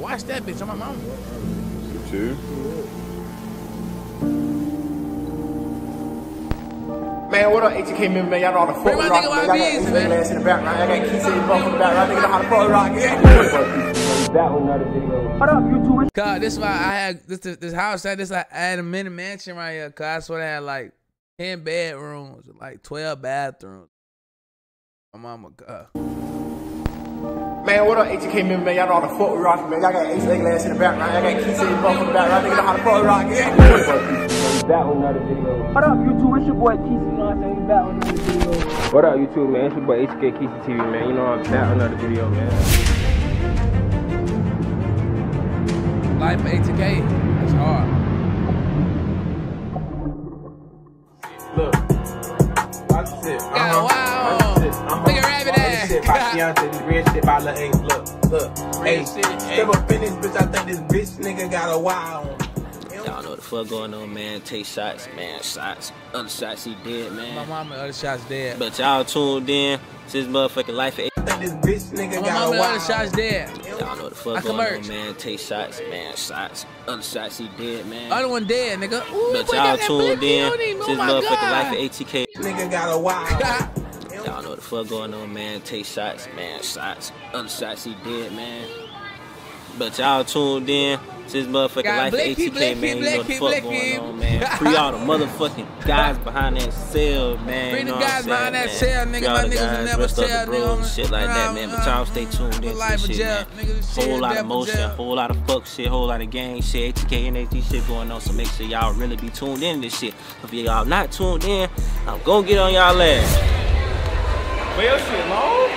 Watch that bitch on my mama. Two. Man, what up, ATK member, man? Y'all know how to fuck Bring my rock, nigga man. Y'all YB got in, these man. niggas ass in the background. I got Keith in buff in the background. Nigga know how to fuck with rock. That was another video. What up, YouTube? God, this is why I had this this house had this I had a mini mansion right here. Cause I swear I had like ten bedrooms, like twelve bathrooms. My mama, uh, Man, what up, ATK member, man? Y'all know how to fuck with rock, man. Y'all got Ace Egg ass in the background. I got Keith in buff in the background. Nigga know how to fuck with rock, yeah. That was another video. What up, YouTube? It's your boy Keith. You know what I'm saying? We back with another video. What up, YouTube, man? It's your boy HK Keith TV, man. You know I'm back with another video, man. life for ATK, it's hard. Look. Watch this. Yeah, Uh-huh. All ass. this shit by this shit by Lil Ace. Look, look. Hey, shit, hey. step up in this bitch. I think this bitch nigga got a wow on. Y'all know what the fuck going on, man. Take shots, man. Shots. Other shots he did, man. My man. mama, other shots dead. But y'all tuned in to this motherfucking life. I think this bitch nigga My got mama, a other wow. shots dead. Y'all know what the fuck I going merch. on, man. Take shots, man. Shots. Other shots he did, man. Other one dead, nigga. Ooh, But y'all tuned in on to this motherfucking God. life of ATK. Nigga got a wow. Y'all know what the fuck going on, man. Take shots, man. Shots. Other shots he did, man. But y'all tuned in to this motherfucking Got life of ATK, man. You know what the fuck going on, man. Free all the motherfucking guys behind that cell, man. Free the guys behind that cell, nigga. My niggas will never tell, the nigga, shit like that, man. But y'all stay tuned in to this shit, man. Whole lot of motion, whole lot of fuck shit, whole lot of gang shit, ATK, and AT shit going on. So make sure y'all really be tuned in to this shit. If y'all not tuned in, I'm gonna get on y'all ass. Well, your shit long.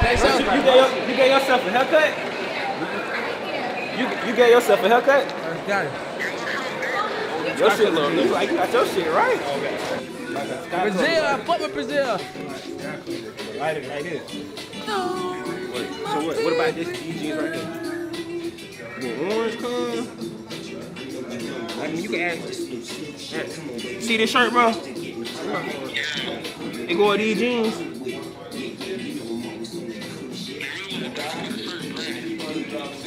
Hey, so- You, you, gave, you gave yourself a haircut? You, you gave yourself a haircut? Got it. Your shit look you like you got your shit right. Brazil, I fuck with Brazil. Right, it, right here. Wait, so what? What about this? These jeans right here. The orange color. I mean, you can add. add- See this shirt, bro? It go with these jeans.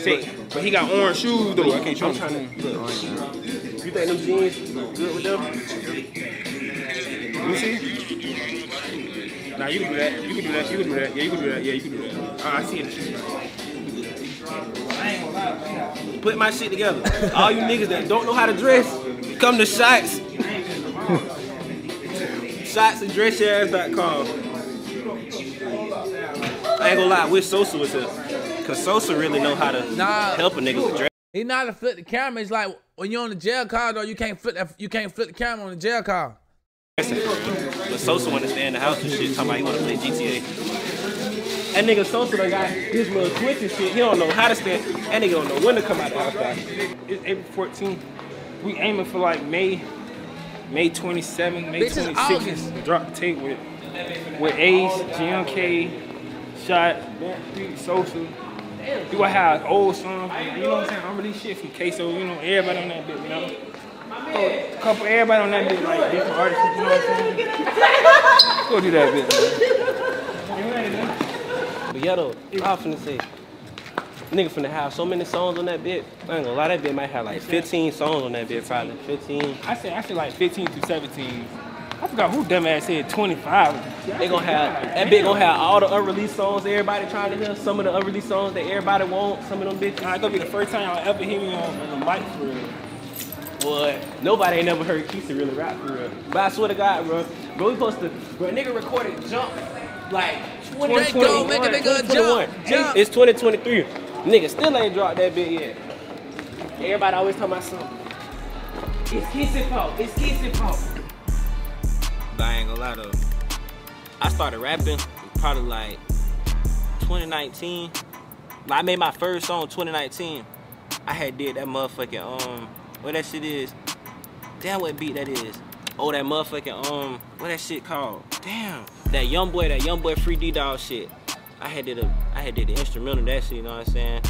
See, but he got orange shoes though. I can't show him. You think them jeans good with them? Me see. Nah, you can do that. You can do that. You can do that. Yeah, you can do that. Yeah, you can do that. Ah, I see it. Put my shit together. All you niggas that don't know how to dress, come to Shots. Shots and dressass.com. I ain't gonna lie, Sosa was here. Cause Sosa really know how to Nah. help a nigga with dress. He know how to flip the camera. It's like when you're on the jail car, though, you can't flip that, you can't flip the camera on the jail car. But Sosa wanna stay in the house and shit, talking about he wanna play GTA. That nigga Sosa done got his little twitch and shit. He don't know how to stand. That nigga don't know when to come out the house. It's April 14th. We aiming for like May, May 27th, May Bitch, 26th. Drop the tape with with Ace, GMK, Shot, Bentley, You gonna have old songs, you know what I'm saying? I'm release shit from Queso, you know, everybody on that bit, you know. A couple, everybody on that bit, like different artists, you know what I'm saying? Go do that bit, man. But yeah, though, I was finna say, nigga finna have so many songs on that bit. I ain't gonna lie, that bit might have like 15 songs on that bit, probably 15. I said, I said like 15 through 17. I forgot who dumb ass said 25. They gonna have that bit gonna have all the unreleased songs everybody trying to hear. Some of the unreleased songs that everybody want. Some of them bitches. Nah, it's gonna be the first time y'all ever hear me on, on the mic for real. But Nobody ain't never heard Keisha really rap for real. But I swear to God, bro, bro, we supposed to, bro, nigga recorded jump like 20, Let go, make a nigga 2021. jump, jump. It's 2023. Nigga still ain't dropped that bit yet. Everybody always talking about something. It's Keisha fault. It's Keisha fault. I ain't gonna lie though. I started rapping probably like 2019. I made my first song 2019. I had did that motherfucking um what that shit is. Damn what beat that is. Oh that motherfucking um what that shit called? Damn. That young boy, that young boy free D dog shit. I had did a I had did the instrumental that shit, you know what I'm saying?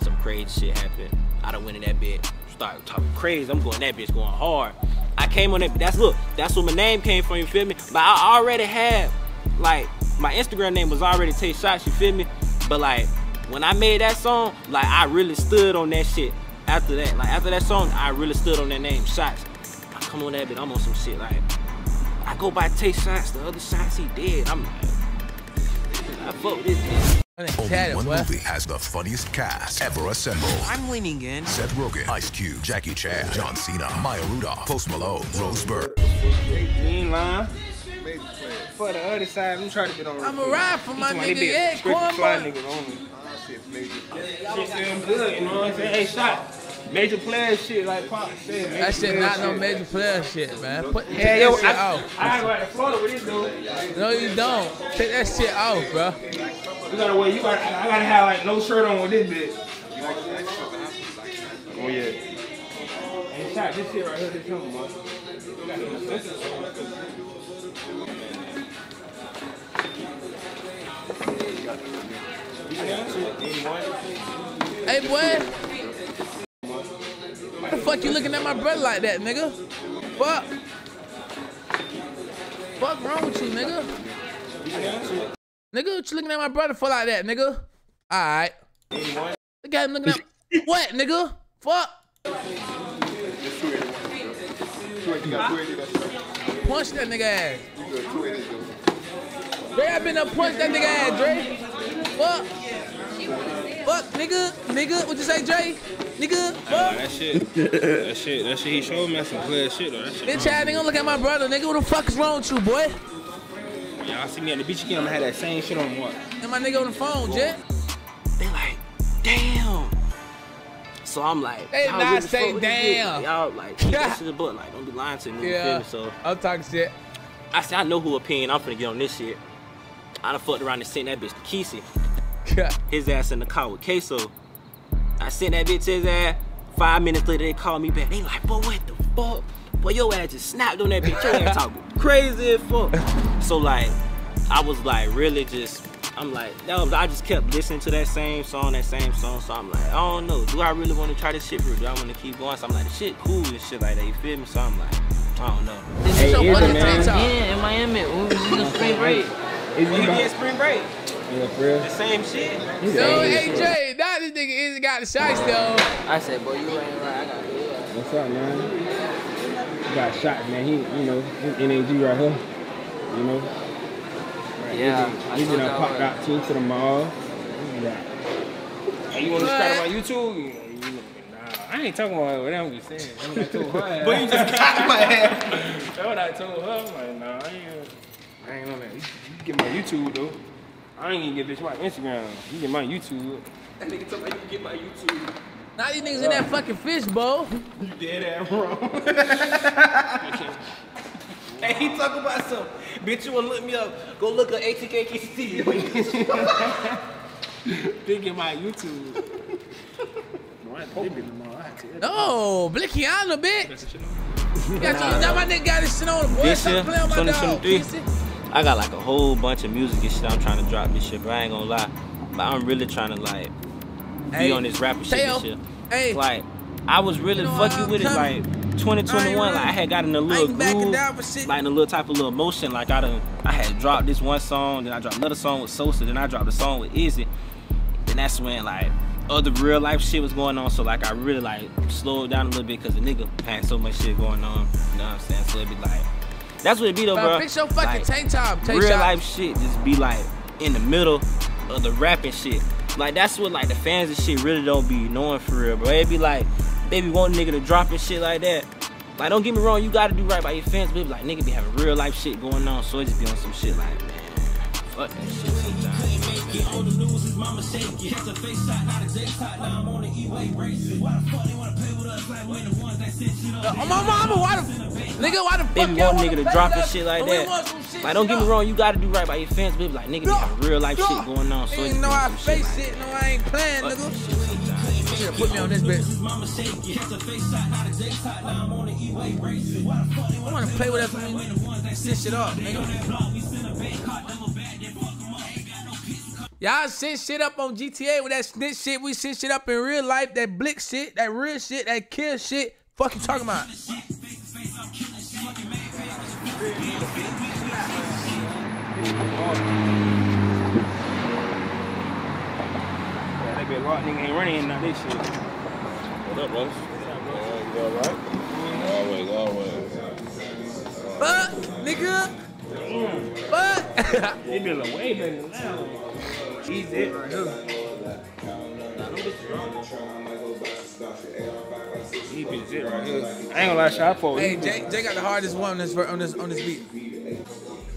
Some crazy shit happened. I done went in that bitch, Started talking crazy. I'm going that bitch going hard. I came on that that's look, that's where my name came from, you feel me? But I already had like my Instagram name was already Take Shots, you feel me? But like when I made that song, like I really stood on that shit. After that, like after that song, I really stood on that name, Shots. I come on that bit, I'm on some shit like I go by Tay Shots, the other shots he did. I'm like, I fuck this bitch. On that Only one boy. movie has the funniest cast ever assembled. I'm leaning in. Seth Rogen, Ice Cube, Jackie Chan, John Cena, Maya Rudolph, Post Malone, Rose Byrne. You ain't. For the other side, I'm trying to get on. I'ma ride for my He told me nigga, they be yeah, strict corn fly boy. niggas only. Shit feeling good, you know what I'm saying? Hey, shot. Major player shit like Pop said. That shit player not no major player shit, man. Put take Yeah, yo, that shit I, off. I go out to Florida with this dude. No, you don't. Take that shit off, bro. You gotta wear, you gotta, I gotta have like no shirt on with this bitch. Oh yeah. Hey, shot, this shit right here, this something, bro. You got the expensive one. Hey, boy. What the fuck you looking at my brother like that, nigga? Fuck. Fuck wrong with you, nigga? Nigga, what you looking at my brother for like that, nigga? Alright. Look at him looking at What, nigga? Fuck. Punch that nigga ass. Dre, I been up punch that nigga ass, Dre. Fuck. Fuck, nigga. Nigga, what you say, Dre? Nigga, fuck. That shit, that shit, that shit he showed me that's some clear shit though. That shit. Bitch ass nigga, look at my brother, nigga. What the fuck is wrong with you, boy? Y'all see me at the beach again, I had that same shit on what? And my nigga on the phone, Jet. They like, damn. So I'm like, They y'all not really say fuck with this bitch. damn. Y'all like, keep that shit in the butt. Like, don't be lying to me. You feel Yeah, me? So I'm talking shit. I said, I know who a opinion I'm finna get on this shit. I done fucked around and sent that bitch to Kesey. His ass in the car with Queso. I sent that bitch to his ass. Five minutes later, they called me back. They like, boy, what the fuck? Boy, your ass just snapped on that bitch. Your ass talking crazy as fuck. So like, I was like, really just, I'm like, that was, I just kept listening to that same song, that same song. So I'm like, I don't know. Do I really want to try this shit, bro? Do I want to keep going? So I'm like, the shit cool and shit like that. You feel me? So I'm like, I don't know. This is your fucking man. TikTok. Yeah, in Miami, we was in spring break. Is We he be back? in spring break. Yeah, for real. The same shit. Yo, AJ, now this nigga is got the shots though. I said, boy, you ain't right. I got it. What's up, man? He got shot, man. He, you know, his NAG right here. You know. Yeah, He told been y'all popped out too to the mall. Yeah. Hey, you want to What? start on YouTube? You know, nah, I ain't talking about what I'm just saying. That's what I told her. But you just got my ass. That's what I told her. I'm like, nah, I ain't, I ain't on that. You, you get my YouTube though. I ain't even get bitch my Instagram. You get my YouTube. That nigga told me you can get my YouTube. Now these niggas in that fucking fishbowl. You dead ass wrong. hey, he talk about some. Bitch, you wanna look me up? Go look at ATKKC. They get my YouTube. No, I they be tomorrow. I tell you. No, bitch. Got you, now my nigga got this shit on boy. This Stop year, playing with my dog. I got like a whole bunch of music and shit I'm trying to drop this shit, but I ain't gonna lie. But I'm really trying to like be Hey, on this rapper shit Teo, this year. hey. Like, I was really You know fucking with it like 2021. Like, I had got in a I little groove, down for shit. like in a little type of little motion. Like I done, I had dropped this one song, then I dropped another song with Sosa, then I dropped a song with Izzy. and that's when like other real life shit was going on. So like I really like slowed down a little bit because the nigga had so much shit going on. You know what I'm saying? So it be like, that's what it be though, Bro, fix your fucking Like, tank top. Take real life shit just be like in the middle of the rapping shit. Like that's what like the fans and shit really don't be knowing for real, bro. It be like they be nigga to drop and shit like that. Like don't get me wrong, you gotta do right by your fans, but like nigga be having real life shit going on, so it just be on some shit like man, fuck that shit sometimes. Oh, my mama, why the nigga? Why the fuck They be y'all want wanna nigga to play drop with and us? shit like But we that. want some shit Like don't get me wrong, you gotta do right by your fans, but like nigga be having real life shit going on, so it You just be know on I some shit face like it. No, I ain't playing, nigga. You should've put me on this bitch. I wanna play with us. Sit shit up, nigga. Y'all send shit up on GTA with that snitch shit. We send shit up in real life. That blick shit, that real shit, that kill shit. Fuck you talking about? That bit locked, nigga ain't running none of this shit. What up, bro? You alright? Always, always. Fuck, nigga. Mm. Fuck. It be like way better than that. He's it right here. He be it right here. I ain't gonna lie, shot for hey, Jay, Jay got the hardest one on this on this on this beat.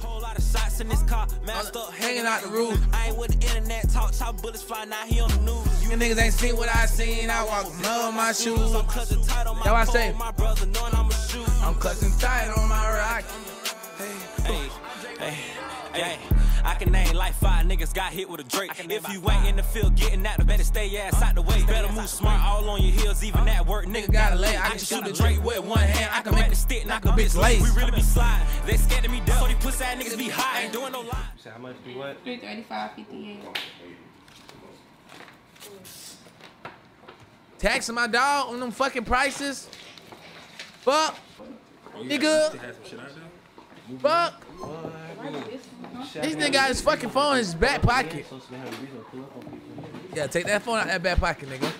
Whole lot of shots in this car, masked up, Hanging out the roof. I ain't with the internet talk, chop bullets fly, now he on the news. You niggas ain't seen what I seen. I walk mud on my shoes. I'm clutching tight on my That's what I say. my brother knowing I'm a shoot. I'm clutching tight on my rock. Hey, hey, hey. I can name like five niggas got hit with a Draco. If you ain't in the field getting that, better stay your ass out the way. Better move smart, all on your heels, even at work. Nigga gotta gotta lay. lay. I I can can shoot a the the Draco with one hand. I can make the stick, knock a bitch lace. We really be sliding. They scared of me down. So these pussy ass niggas be high. Ain't doing no lie. How much be what? 335 58. Taxing my dog on them fucking prices. Fuck. Oh, nigga. Fuck. This nigga got his fucking phone in his back pocket. Yeah, take that phone out of that back pocket, nigga.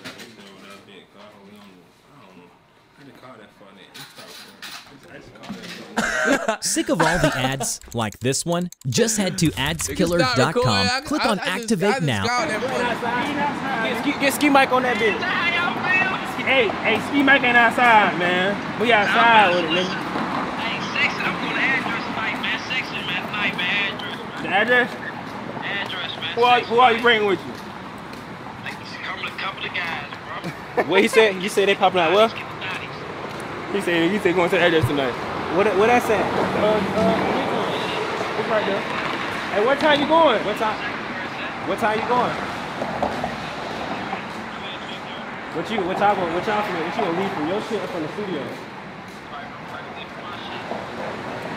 Sick of all the ads like this one? Just head to adskiller.com, click on Activate Now. Get ski, get ski mic on that bitch. Hey, hey, ski mic ain't outside, man. We outside with it, nigga. Hey, section. I'm going to address tonight, man. Section, man. Tonight, man. Address. Address? Address, man. Who are, who are you bringing with you? Like, a couple of, couple of guys, bro. What he said? You said they popping out what? Get the. He said he said going to the address tonight. What what that say? Uh, uh, it's right there. Hey, what time you going? What time? What time you going? What you what y'all? What y'all from? What you gonna leave from your shit or from the studio?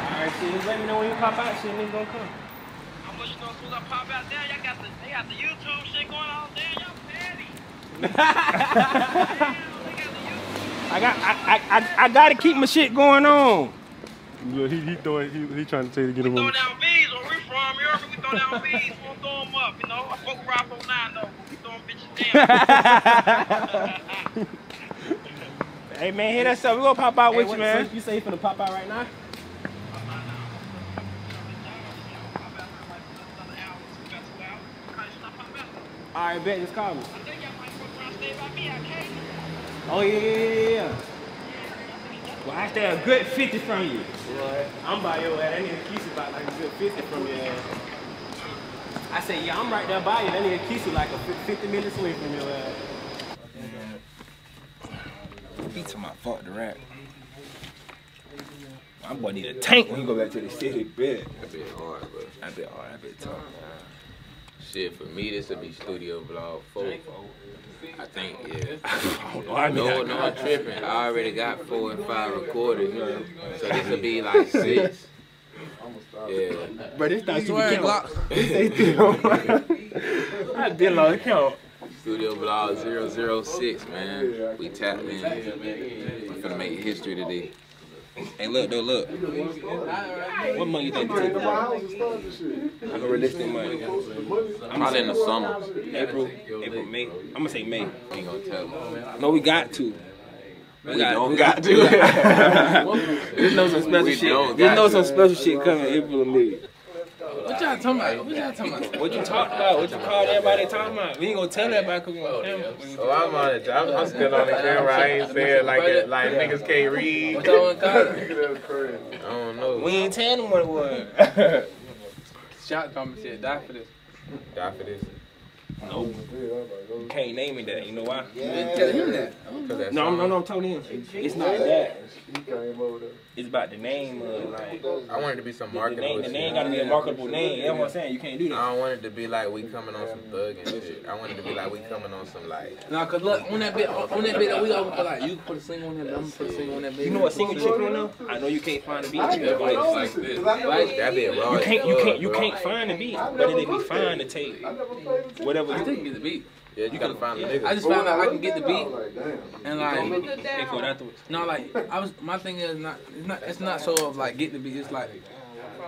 Alright, shit. Just let me know when you pop out. Shit, niggas gonna come. I'm let you know as soon as I pop out there. Y'all got the, they got the YouTube shit going on there. Y'all petty. I got I I I, I gotta keep my shit going on. Look, he he throwing he, he trying to say to get him Throw down bees where we from. You heard me? We throw down bees. We don't throw them up, you know. I fuck with Rock 09 though. We throw them bitches down. Hey man, hit us up. We gonna pop out Hey, with what- you, man. so you say you finna pop out right now? All right, bet. Just call me. Oh yeah, yeah, yeah, yeah. Well, I stay a good 50 from you. What? I'm by your ass. That nigga Keith about like a good 50 from your ass. I say, yeah, I'm right there by you. That nigga Keith like a 50 minutes away from your ass. He to my fuck the rap. My boy need a tank when he go back to the city, bet. That bit hard, bro. That bit hard, that bit tough. Shit, for me, this would be studio vlog four. I think, yeah. I mean, no, no, I'm tripping. I already got four and five recorded, so this would be like six. Yeah. But this thought you Swear, could count. Glock. This ain't I did long count. Studio vlog 006, man. We tapped in. We're gonna make history today. Hey, look, though, look. What month you think to take about? Like a realistic month. Probably in the summer. April, April, May. I'm gonna say May. Ain't gonna tell. No, we got to. We, We got, don't we got got to. There's no some special We shit. There's no some special shit coming April and May. What y'all talking about? What y'all talking about? What you talked about? What you called everybody talking about? We ain't gonna tell everybody because we on camera. Oh, oh, I'm on it. I'm, I'm still on the camera. I ain't saying like it, like niggas can't read. What y'all want to call it? I don't know. We ain't telling them what it was. Shot told me shit. Die for this. Die for this. no. You can't name it that. You know why? Tell him that. No, no, no, I'm telling him. It's not that. It's about the name of like I want it to be some the marketable name. The shit. name gotta be a marketable name. That's what I'm saying. You can't do that. I don't want it to be like we coming on some thug and shit. I want it to be like we coming on some like Nah, cause look on that bit, on that bit that we over for like you can put a single on that, bit, I'm gonna put a single on that bit. You know what single chick on though? I know you can't find the beat. that bit like this. Like that bit raw. You can't, you can't, you can't find the beat, but it'd be fine to take whatever. I You still can get the beat. Yeah, you gotta find the nigga. I just found out I can get the beat and like pay for it no like I was my thing is not it's not it's not so of like getting the beat. It's like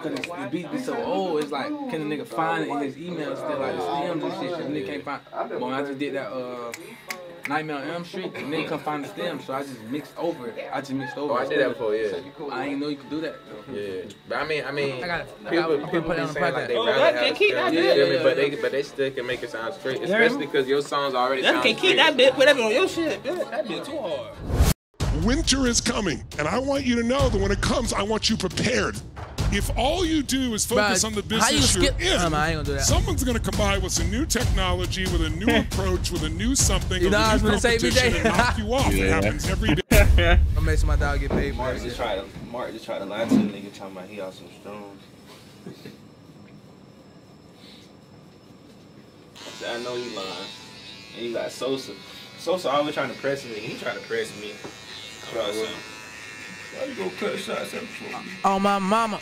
Cause it's, the beats be so old, it's like, can the nigga find it in his email still like the stems and shit? Cause the nigga can't find. When I just did that uh, Nightmare on Elm Street, the nigga couldn't find the stems, so I just mixed over it. I just mixed over. Oh, I did that before, yeah. I didn't know you could do that. Yeah, but I mean, I mean, I got it. I people, got it. people Put it be on the saying like they Oh, rather that have can keep that stems, you bit. feel me? Yeah, but yeah, they but they still can make it sound straight, You heard me? especially because your songs already That sound can keep straight. that bit, put that on your shit. That, that bit too hard. Winter is coming, and I want you to know that when it comes, I want you prepared. If all you do is focus Bruh, on the how you business you're in, Nah, man, I ain't gonna do that. someone's going to come by with some new technology, with a new approach, with a new something, You with know a I was new gonna say, competition, BJ? and knock you off. It happens every day. I'm making my dog get paid. Mark just tried to Mark just tried to lie to the nigga talking about he on some strong. I said, I know you lying. And you got Sosa. Sosa always trying to press me. He trying to press me. About something. Why you gonna cut shots at before? Oh my mama.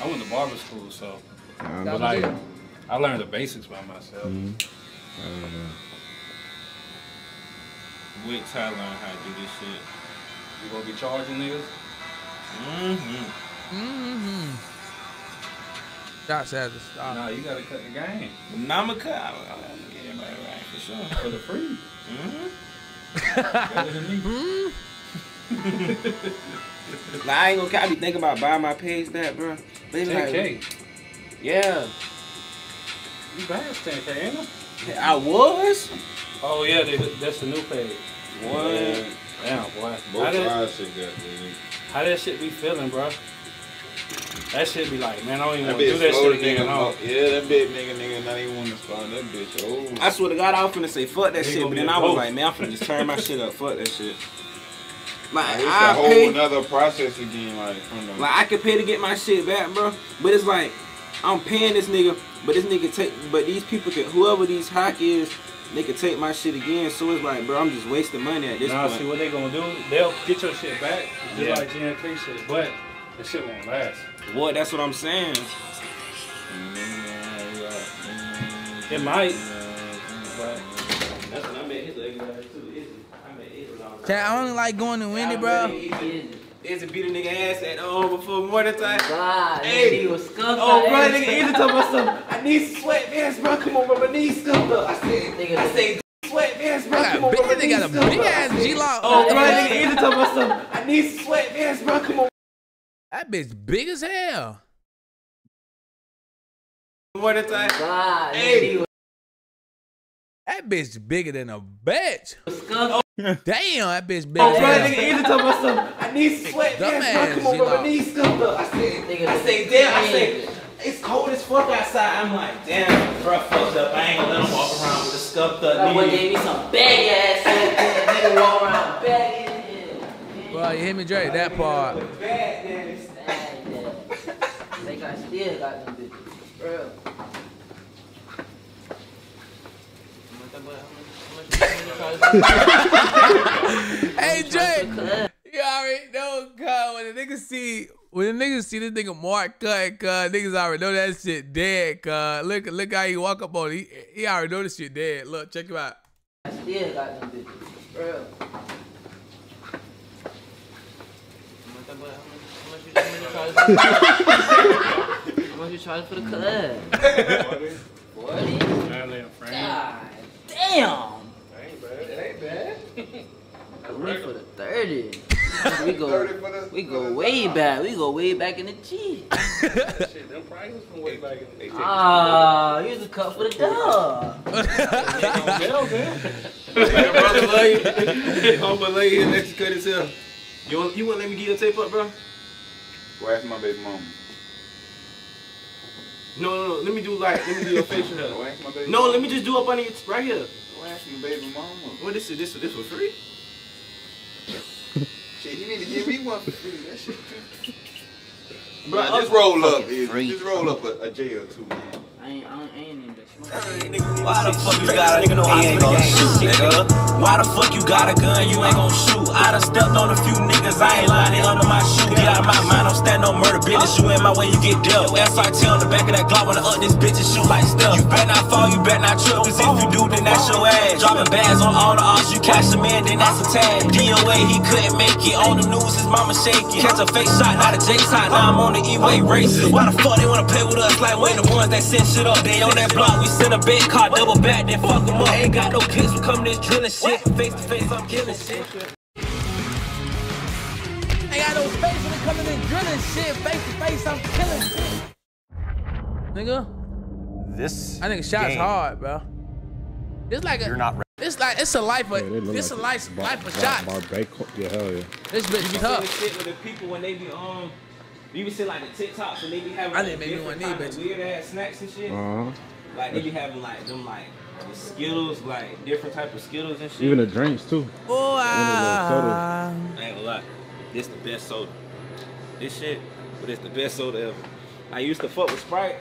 I went to barber school, so That but like it. I learned the basics by myself. Wait till I learn how to do this shit. You gonna be charging niggas? Mm-hmm. Mm-hmm. Shots had to stop. Nah, you gotta cut the game. Nah, I'ma cut. I'm gonna get everybody right for sure. For the free. Mm-hmm. Better than me. Like, I ain't gonna. I be thinking about buying my page that, bro. They be 10K. Yeah, You bad 10K, ain't it? I was. Oh yeah, they, that's the new page. What? Damn, boy. Both How that, sides shit got me. how that shit be feeling, bro? That shit be like, man, I don't even want to do that shit the again. nigga. No. Yeah, that bitch nigga nigga not even want to spawn that bitch. Oh. I swear to God, I was finna say fuck that He shit, but then I was ghost. like, man, I'm finna just turn my shit up. Fuck that shit. Like It's a I whole pay, another process again, like from the. like I could pay to get my shit back, bro. But it's like I'm paying this nigga, but this nigga take, but these people can, whoever these hack is, they can take my shit again. So it's like, bro, I'm just wasting money at this Nah, point. see what they gonna do? They'll get your shit back, just Yeah. like GNK shit, but the shit won't last. What? That's what I'm saying. It might, but That's what I made his leg too. I made his Chat, I only like going to Wendy, bro. Is it beat a nigga ass at oh before morning time? God, hey, he was skunked Oh, bro, nigga, either talking about something. I need some sweatpants, bro. Come on, bro, my knees skunked up. I said, I said sweatpants, bro. Come on, bro, my knees got a big up. ass G-Lock. Oh, bro, nigga, either talking about something. I need some sweatpants, bro. Come on. That bitch big as hell. Morning time. God, Hey. That bitch bigger than a bitch. Damn, that bitch big Oh, as bro, hell. nigga, either talking about something. I need some sweatpants, bro. Dumbass Come on, bro, my G-Lock. knees skunked up. I said, I said, damn, I said, it's cold as fuck outside. I'm like, damn, bro, fucked up. I ain't gonna let him walk around with the skunked up That boy gave me some bag ass. Nigga walk around bag in Bro, you hear me Drake, that part. Think I still got them bitches. Bro. Hey Drake, you already know, cuz when the niggas see when the niggas see this nigga Mark cut, cuz niggas already know that shit dead, cuz look look how he walk up on it. He, he already know this shit dead. Look, check him out. I still got them bitches. Bro. How much you charge for the club? 40? God damn! We for the 30. We go, we go way back. We go way back in the G. shit, them prices from way back in the day. Ah, here's a cup for the dog. Your brother love you. Homeboy love you and let you cut himself. You want, you want to let me get your tape up, bro? Go ask my baby mama. No, no, no. Let me do like, let me do your facial hair. Ask my baby No, let me just do up under your right here. Go ask my baby mama. What this is this this for free? Shit, you need to give me one for free. That shit too. Bro, Bro, just roll up, is just roll up a, a J or two, man. I ain't, I ain't even been Why the fuck you got a nigga know he ain't gon' shoot, nigga? Why the fuck you got a gun? You ain't gon' shoot. I done stepped on a few niggas, I ain't lying, they under my shoe. Get out of my mind, I'm standing on murder business. You in my way, you get dealt. SRT on the back of that Glock, wanna up this bitch and shoot like stuff. You better not fall, you better not trip, cause if you do, then that's your ass. Dropping bags on all the odds, you catch a man, then that's a tag. DOA, he couldn't make it. On the news, his mama shaking. Catch a fake shot, not a J shot. Now I'm on the E-way racing. Why the fuck they wanna play with us like we ain't the ones that sent shit up? They on that block, we send a big car, double back, then fuck them up. Ain't got no kids, we come this drilling shit. Face to face, I'm killing shit. Ain't got no space when it coming in drilling shit. Face to face, I'm killing shit. Nigga, This I think shots game, hard, bro. It's like a. You're not ready. It's like it's a life of. Yeah, they look it's like a life, bar- life of bar- shots. Barbaco- Yeah, hell yeah. This bitch You be tough. shit with the people when they be um, you be seeing like the TikToks and they be having I like, didn't make me different one of these kind of weird ass snacks and shit. Uh-huh. Like they be having like them like the Skittles, like different type of Skittles and shit. Even the drinks too. Oh, And the little soda. I ain't gonna lie, this the best soda. This shit, but it's the best soda ever. I used to fuck with Sprite,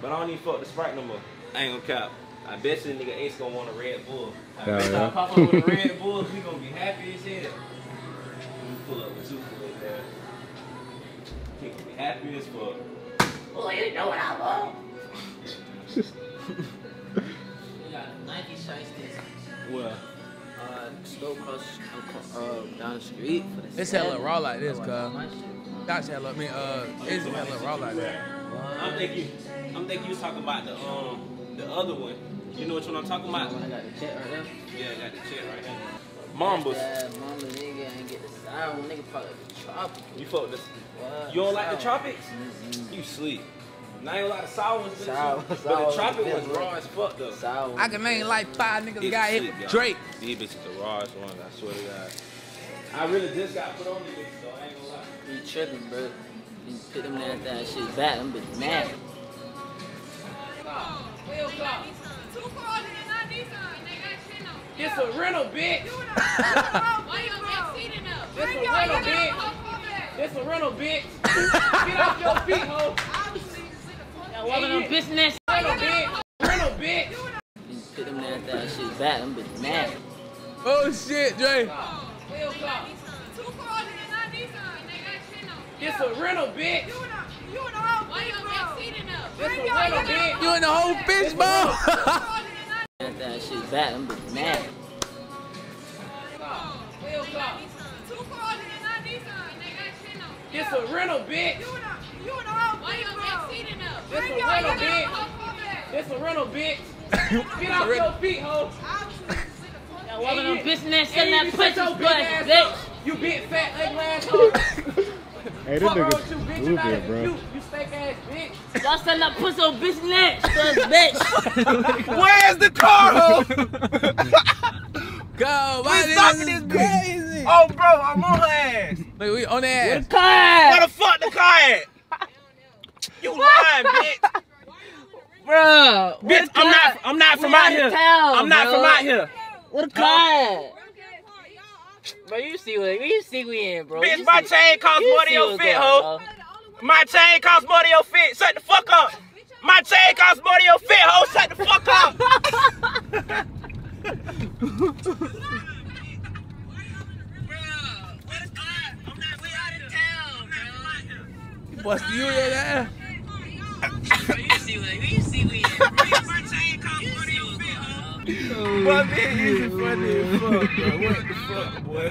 but I don't even fuck with Sprite no more. I ain't gonna cap. I bet you the nigga Ace gonna want a Red Bull. I Hell bet yeah. I pop up with a Red Bull, he gonna be happy as hell. Let me pull up with two happy as fuck. Well, you know what I want. We got Nike shiesties. Well, Uh, store across, uh, down the street for the It's hella raw like this, Oh, cuz. my shit. That's hella. I mean, uh, it's hella raw like that. I'm thinking, I'm thinking you was talking about the um the other one. You know which one I'm talking about? I got the check right there. Yeah, I got the check right here. Mambas. Yeah, mama nigga ain't get the sour. Nigga fuck with the tropical. You fuck with this. What? You don't like the Sour. tropics? You sleep. Now ain't a lot of sour ones, Sour- but sour the tropic ones, was raw as fuck though. Sour. I can name like five niggas It's got hit with. Draco. These bitches the rawest ones, I swear to God. I really just got put on these bitches though, I ain't gonna lie. You tripping, bro. You put them that, that shit back. Them bitches mad. This a rental, bitch. This a rental, bitch. This a rental, bitch. Get off your feet, ho. Y'all walking on business. Rental, bitch. Rental, bitch. You put them that, that shit back. Them bitches mad. Oh shit, Dre. This a rental, bitch. This a rental, bitch. You in the whole bitch ball. That, that shit back. Them bitches mad. This a rental, bitch. This a rental, bitch. It's a rental, bitch. Get off your feet, ho. Y'all walking on business. And Selling you that just pussy, shut your boy, big ass bitch. You big fat ugly asshole. Hey, this nigga you, bitch? You not stupid, bro. cute. You fake ass bitch. Y'all selling that pussy on business. bitch. Where's the car, ho? Go, We my stuck niggas is crazy. Oh, bro, I'm on her ass. Look, we on their Where the car at? Where the fuck the car at? You lying, bitch. Bro, Bitch, I'm not. I'm not from out here. I'm not from out here. What the car at? Bro, you see what you see we in, bro. Bitch, You my see- chain cost you more than your fit, going ho. My chain costs more than your fit. Shut the fuck up. My chain costs more than your fit, ho. Shut the fuck up. You busted you in there. But man, is funny as fuck, bro. What the fuck, boy?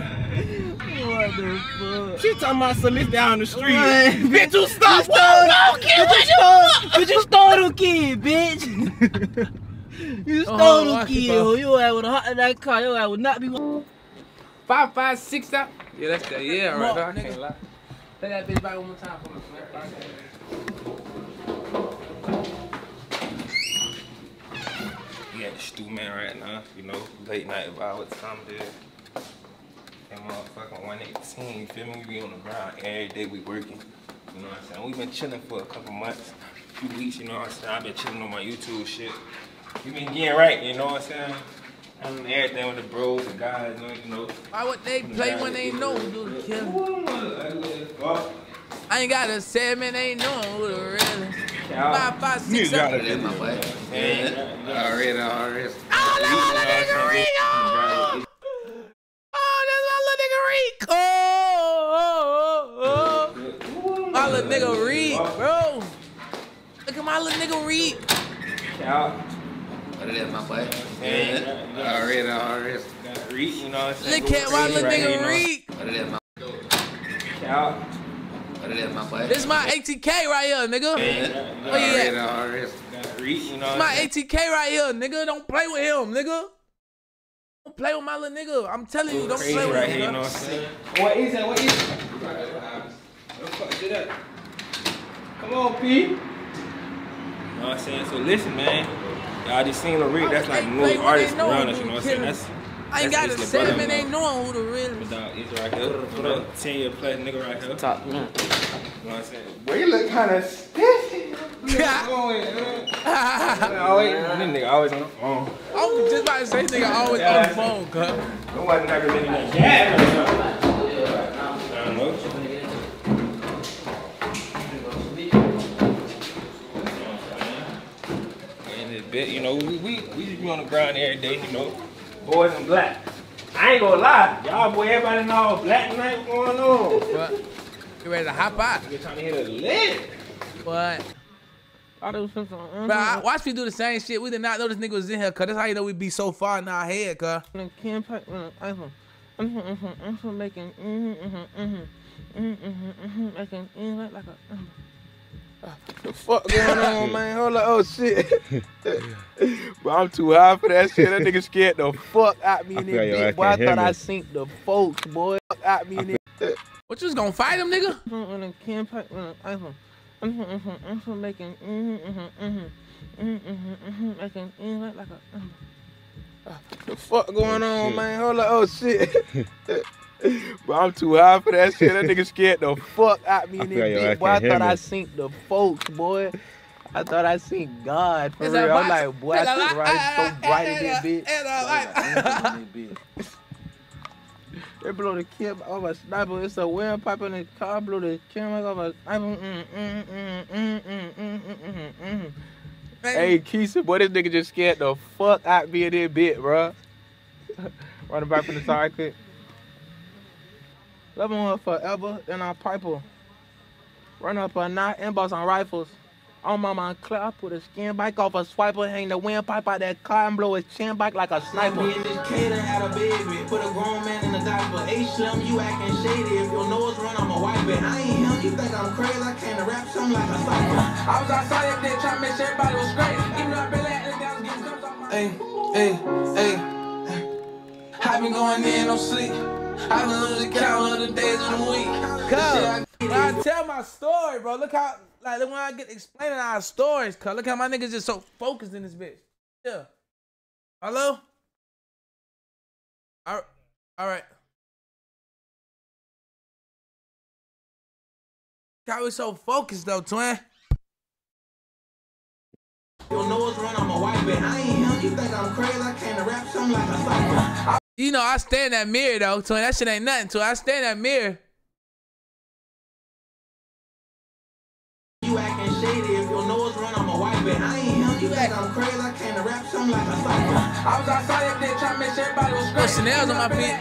What the fuck? She talking about some this down the street. Bitch, you stop. Whoa, kid, what you But you stole the kid, bitch. you stole Oh, the kid. bro. ho. Your ass would have hopped in that car. Your ass would not be. Five, five, six out. Yeah, that's that. Yeah, right Come there. I can't lie. Play that bitch back one more time for me. man. We at the stew man right now, you know, late night with Tom did. And motherfucking 118, you feel me? We be on the ground every day, we working. You know what I'm saying? we been chilling for a couple months, a few weeks, you know what I'm saying? i been chilling on my YouTube shit. We been getting right, you know what I'm saying? And everything with the bros, the guys, you know. Why would they play when they know killer? Oh, I ain't got a seven, ain't knowing who the real. Five, five, six, seven. That my boy. Yeah. Already, already. Oh, that's my little nigga Reek. Oh, oh that's my little nigga Reek. Oh, oh, oh. My little nigga Reek, bro. Look at my little nigga Reek. Out. What it is, my boy? Yeah. Already, already. Reek, you know what I'm saying? Look at my little nigga Reek. What it is, my Out. What it is, my boy? This is my ATK right here, nigga. Yeah. Oh, Where you Already, at? already. Reek, you know This my ATK right here, nigga. Don't play with him, nigga. Don't play with my little nigga. I'm telling you, don't play with right him. here, you know what I'm saying? What is that? What is it? Fuck did that? Come on, P. You know what I'm saying? So listen, man. Y'all just seen the Reek. That's like They new play artists around us, you know what I'm saying? That's I ain't got to Isla say Brother, them and you they know. knowing who the real. But dog, it's right here. What up? 10 year plus nigga right here. Top man. You know what I'm saying? Boy, you look kind of stiffy. always, always, this nigga always on the phone. I was just about to say, nigga, always on the phone, cuz. Nobody never been in that gas. I don't know. In this bit, you know, we, we, we just be on the ground every day, you know. Boys in black. I ain't gonna lie. Y'all boy, everybody know black tonight what's going on. What? You ready to hop out? You're trying to hit a lid. What? I do something. Bro, I, watch me do the same shit. We did not know this nigga was in here, cuz. That's how you know we'd be so far in our head, cuz. Making mm mm mm mm mm mm making mm like a. The fuck going on, man? Hold on. Oh shit. but I'm too high for that shit. That nigga scared the fuck out me I in feel this ass bitch. Boy, I thought me. I seen the folks, boy. Fuck out me in this. What you was gonna fight him, nigga? When I can't pack when iPhone. I'm I'm I'm making mm-hmm, mm-hmm, mm-hmm. making mm like like a. The fuck going oh, on, man? Hold on. Oh shit. but I'm too high for that shit. That nigga scared the fuck out me I in feel like this bitch. Boy, I thought me. I seen the folks, boy. I thought I seen God for It's real. a I'm like, boy, I see lot- right so bright in this bitch. And, like- They blow the camera off a sniper. It's a windpipe in the car. Blow the camera off a sniper. Mm, mm, mm, mm, mm, mm, mm, mm, mm. Hey, Keisha, boy, this nigga just scared the fuck out me in this bit, bro. Running back from the side quick. Love on her forever, then our pipe her. Run up a knot, inbox on rifles. On my mind, clear, I put a skin bike off a swiper, hang the windpipe out that car and blow his chin back like a sniper. Being this kid had a baby. Put a grown man in a diaper. A slim, you acting shady. If your nose run, I'ma wipe it. I ain't him. You think I'm crazy? I came to rap something like a sniper. I was outside that day trying to make sure everybody was straight. Even though I barely had the down, getting comes off my. Hey, hey, hey. I been going in, no sleep. I been losing count of the days of the week. Cuz, when I tell my story, bro, look how, like, look when I get explaining our stories, cuz, look how my niggas just so focused in this bitch. Yeah. Hello? All right. All right. How we so focused though, twin? Your nose run, I'ma wipe it. I ain't him. You think I'm crazy? I came to rap something like a cypher. You know, I stand in that mirror though, twin. That shit ain't nothing to it. I stand in that mirror. You acting shady. If your nose run, I'ma wipe it. I ain't him. You think I'm crazy? I came to rap something like a cypher. I was outside that day trying to make sure everybody was Yo, straight. Chanel's on my feet.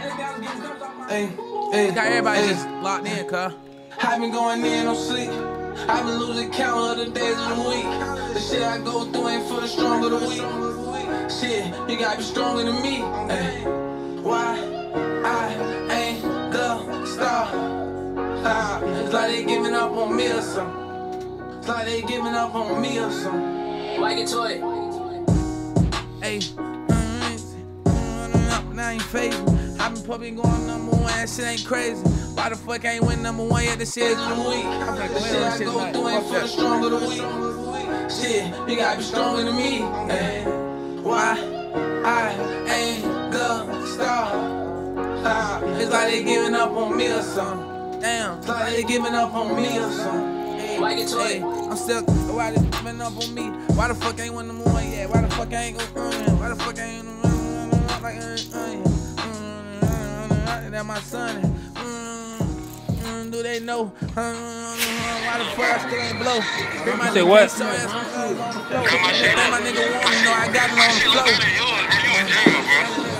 Hey, hey, Got everybody hey. just locked in, cuz. I been going in, no sleep. I been losing count of the days of the week. The shit I go through ain't for the strong of the weak. Shit, you gotta be stronger than me. Ay. Why I ain't the star? It's like they giving up on me or something. It's like they giving up on me or something. Like it to it. Hey, mm-hmm, mm-hmm, now ain't phasing. I been probably going number one, that shit ain't crazy. Why the fuck I ain't win number one yet? This shit is the week. I'm like, The shit I go through ain't for the strong of the weak. Shit, you gotta be stronger than me. Ay. Why I Ah, they giving up on me or something. Damn. It's like they giving up on me or something. Hey, Like it to hey. I'm still, why they giving up on me? Why the fuck I ain't win number one yet? Why the fuck I ain't go, uh, why the fuck I ain't like, uh, uh, uh, uh, that my son. Mm, mm, do they know? Uh, why the fuck I still ain't blow? Bring my Say what? so ass on the floor. My nigga warm, you know I got him on the floor.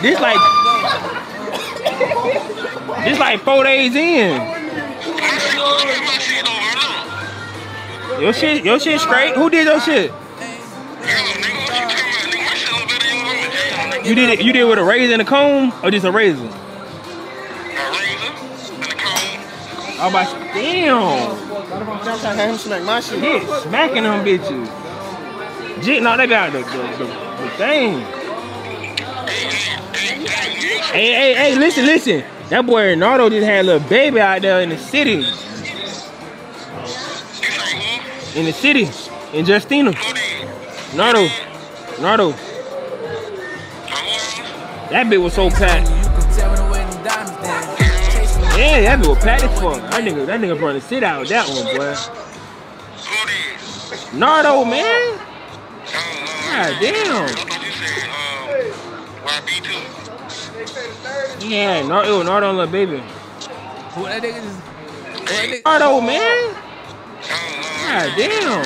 This like this like four days in. Your shit, your shit straight. Who did your shit? You did it. You did it with a razor and a comb, or just a razor? About to, damn. I'm trying to have him smack my shit. Yeah, smacking them bitches. Jit, no, they got the, the, the, the thing. Hey, hey, hey, listen, listen. That boy Nardo just had a little baby out there in the city. In the city. In Justina. Nardo. Nardo. That bitch was so packed. Yeah, that bitch was packed as fuck. That nigga, that nigga the sit out that one, boy. Nardo, man. God damn. Yeah, Nardo, Nardo, little baby. Who that nigga just. Who that nigga? Nardo, man. God damn.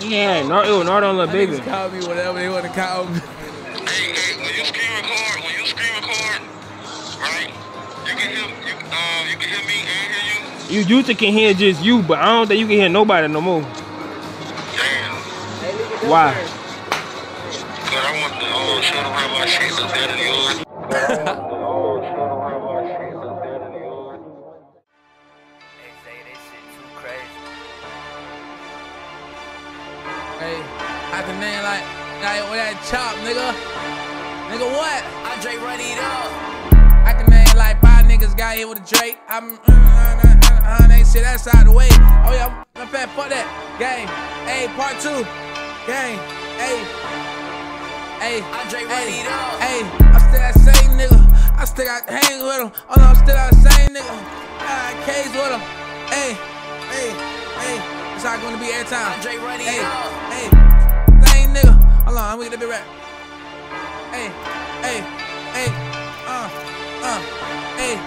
Yeah, Nardo, Nardo, little baby. Niggas call me whatever they want to call me. Hey, when You used to can hear just you, but I don't think you can hear nobody no more. Damn. Why? Hey, I can name like, like with that chop, nigga. Nigga, what? Andre, run it up. I can name like five niggas got hit with a Draco. I'm, uh, uh, uh, uh, they shit that's out the way. Oh yeah, I'm, I'm fat, fuck that. Gang, hey, part two. Gang, hey. Hey, I'm still that same nigga. I still got hang with him. Oh no, I'm still that same nigga. I got K's with him. Hey, hey, hey. It's how gonna be every time. Andre, it hey, hey, same nigga. Hold on, I'm gonna get a bit rap. Hey, hey, hey, uh, uh, hey,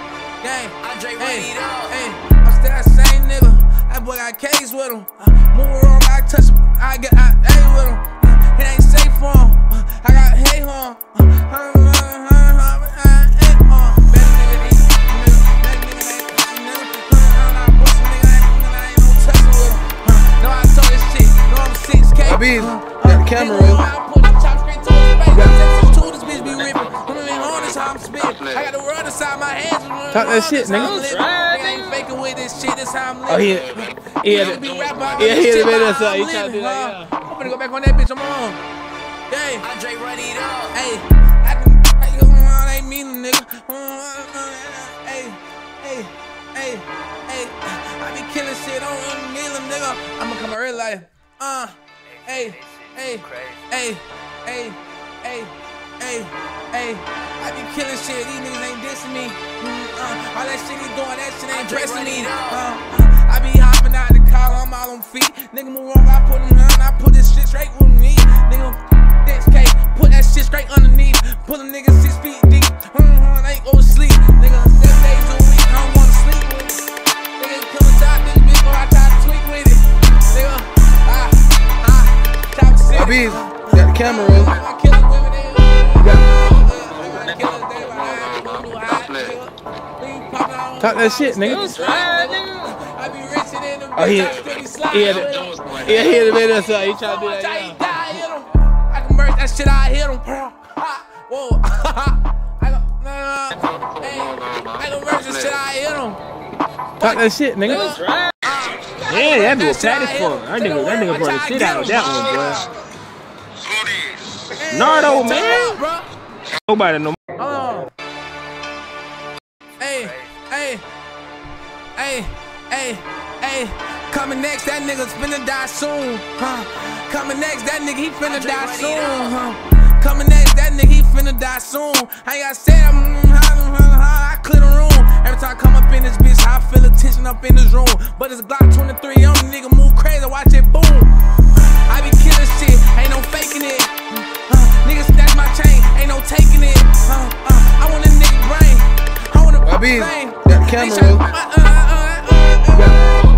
gang. Andre, hey, hey, I'm still that same nigga. That boy got K's with him. Uh, move wrong, I touch him. I get, I, hey with him. Uh, it ain't safe for him. I got hey on. Uh, uh, uh, hey on. Better nigga than you, nigga. Better nigga than you, nigga. Pussy nigga, I I ain't no touching with him. Uh, no, I told this shit. No, I'm 6K. I be got the camera in. I got the world inside my hands. Talk that shit, nigga. Nigga ain't faking with this shit. This how I'm living. Oh, had it. Yeah, he had it better so he tried to do that. I'm gonna go back on that bitch. I'm on. Hey, Andre, run it up. Hey, I can. Hey, uh, ain't mean nigga. Hey, hey, hey, hey. I be killing shit on a million, nigga. I'ma come early like, uh, hey, hey, hey, hey, hey. Hey, hey, I be killing shit. These niggas ain't dissing me. Mm, uh, all that shit he doing, that shit ain't pressing me. Uh, uh, I be hopping out the car, I'm all on feet. Nigga move wrong, I put him on, I put this shit straight with me. Nigga, this K, put that shit straight underneath. Pull a nigga six feet deep. Mm, I ain't go to sleep. Nigga, seven days a week, I don't wanna sleep with it. Nigga, come and top this bitch, boy, I try to tweak with it. Nigga, ah, ah, top six. I be got the camera in. I kill it women, they Talk that shit, nigga. I be richer than them Oh, he, he had it. Yeah, he had it better so he tried to do that. Yeah. I can merge that shit, I hit him. Whoa. I go, no, no, no. Hey, I can merge that shit, I hit him. Talk that shit, nigga. Uh, yeah, that bitch was fat as fuck. That nigga, that nigga brought the shit out of that one, boy. Nardo, man. Nobody no Hold on. Hey, hey, hey, hey, hey. Coming next, that nigga's finna die soon. Huh? Coming next, that nigga he finna die soon. Huh? Coming next, that nigga he finna die soon. I ain't gotta say I'm I clear the room. Every time I come up in this bitch, I feel a tension up in this room. But it's Glock 23 on the nigga move crazy, watch it boom. I be killing shit, ain't no faking it. Uh, nigga snatch my chain, ain't no taking it. Uh, uh, I want a nigga brain, Bees, thing. got the camera They roll. try- uh, uh, uh, uh,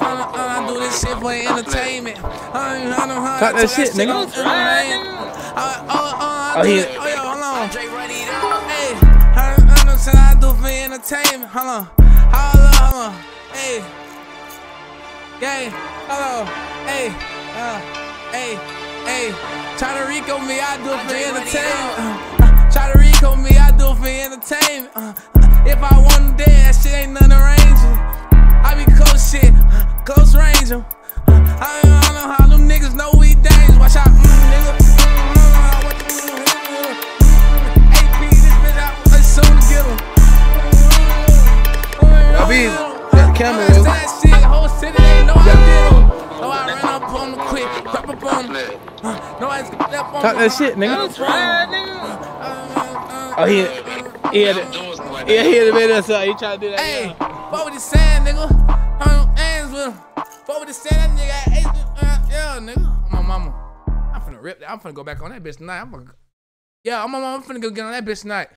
uh, uh, I do this shit for entertainment. Uh, I know how Talk I that do shit, nigga. on the man. Uh, uh, uh, I Oh, do he- it- oh, yeah, hold on. Hey, I, I know shit I do for entertainment. Hold on. Hold on, hold on. Hey. Yeah, hello. Hey, uh, hey, hey. Try to Rico me, I do it for entertainment. Uh, uh, try to Rico me, I do it for entertainment. Uh, uh, if I want to dance, that shit ain't none arranging. I be close shit, uh, close range 'em. Uh, I, I don't know how them niggas know we dangerous. Watch out, mm, nigga. Mm, mm, what mm, mm, mm. AP, this bitch out, I soon to get 'em. Y'all Bees, got the camera roll. That shit, whole city, they know I did 'em. So I ran up on them quick, grab up on 'em. No, I just up on Talk that shit, nigga. Oh, he, he had it. Yeah, he had it made us up. He tried to do that. Hey, what was he saying, nigga? I'm hands with him. What was he saying, that nigga? Uh, yeah, nigga. My mama. I'm finna rip that. I'm finna go back on that bitch tonight. I'm gonna, yeah, I'm, I'm finna go get on that bitch tonight.